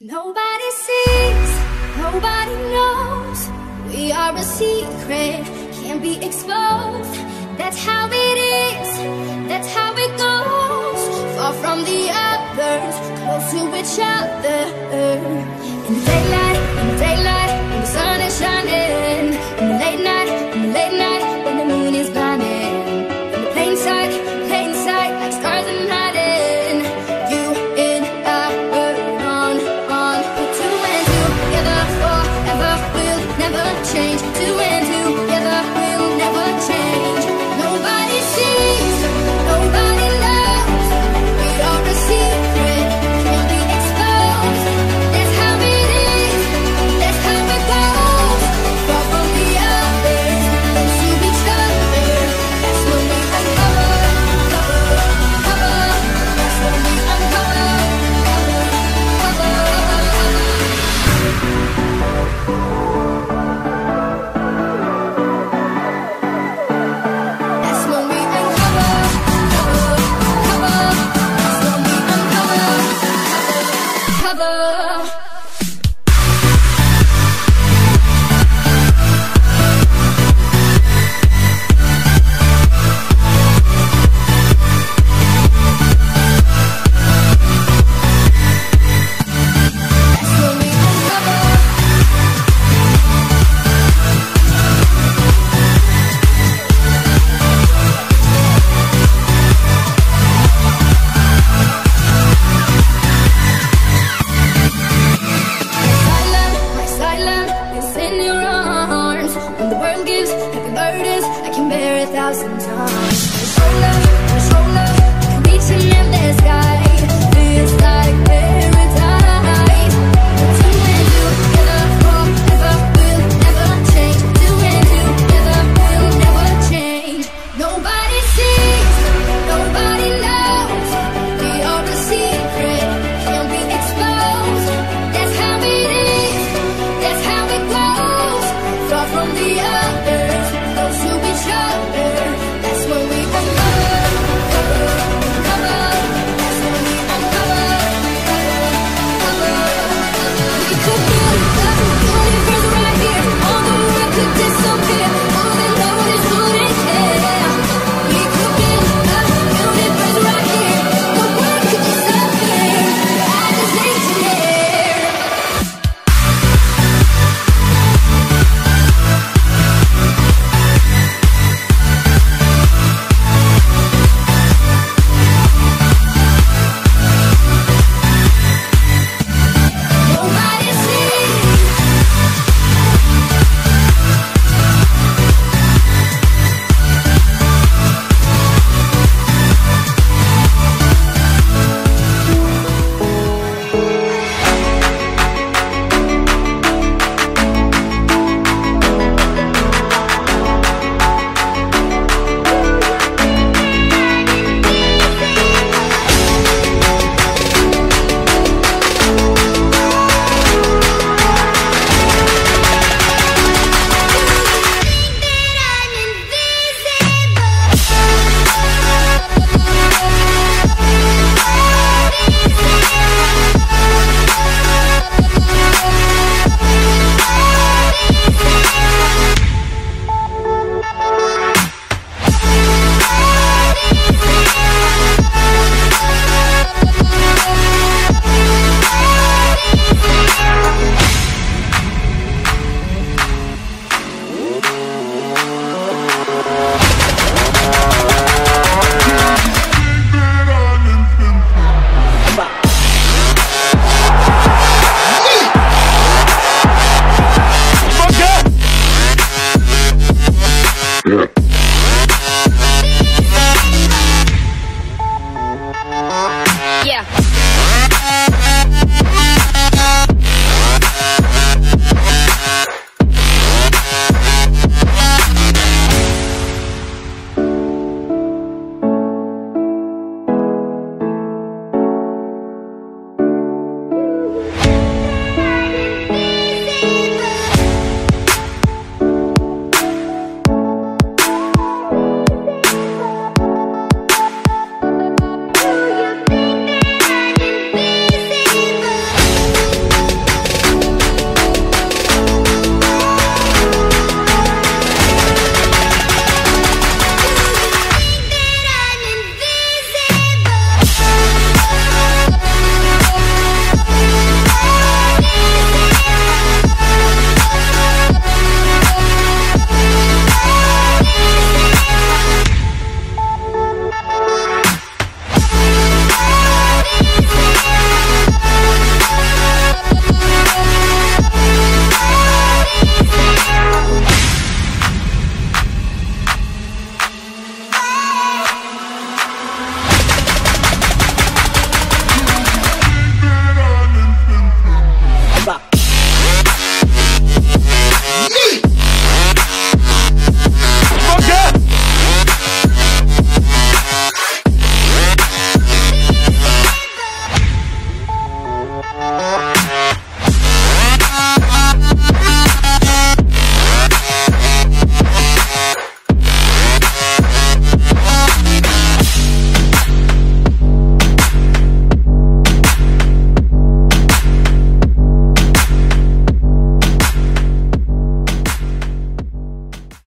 Nobody sees, nobody knows. We are a secret, can't be exposed. That's how it is, that's how it goes. Far from the others, close to each other. thousand times. Controller, controller, reaching in the sky? it.